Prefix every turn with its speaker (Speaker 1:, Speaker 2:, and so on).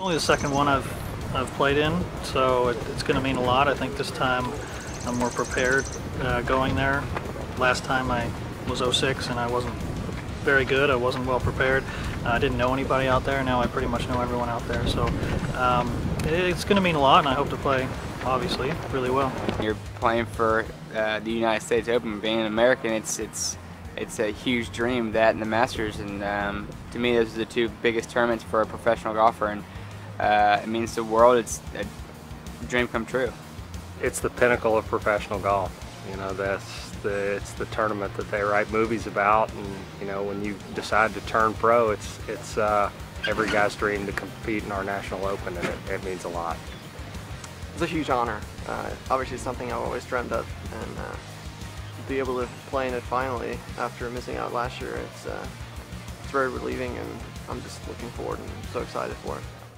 Speaker 1: Only the second one I've I've played in, so it, it's going to mean a lot. I think this time I'm more prepared uh, going there. Last time I was 06 and I wasn't very good. I wasn't well prepared. Uh, I didn't know anybody out there. Now I pretty much know everyone out there. So um, it, it's going to mean a lot, and I hope to play, obviously, really well.
Speaker 2: You're playing for uh, the United States Open, being an American, it's it's it's a huge dream. That and the Masters, and um, to me, those are the two biggest tournaments for a professional golfer, and uh, it means the world. It's a dream come true.
Speaker 3: It's the pinnacle of professional golf. You know, that's the it's the tournament that they write movies about, and you know, when you decide to turn pro, it's it's uh, every guy's dream to compete in our national open, and it, it means a lot.
Speaker 4: It's a huge honor. Uh, obviously, something I've always dreamed of, and uh, be able to play in it finally after missing out last year, it's uh, it's very relieving, and I'm just looking forward and so excited for it.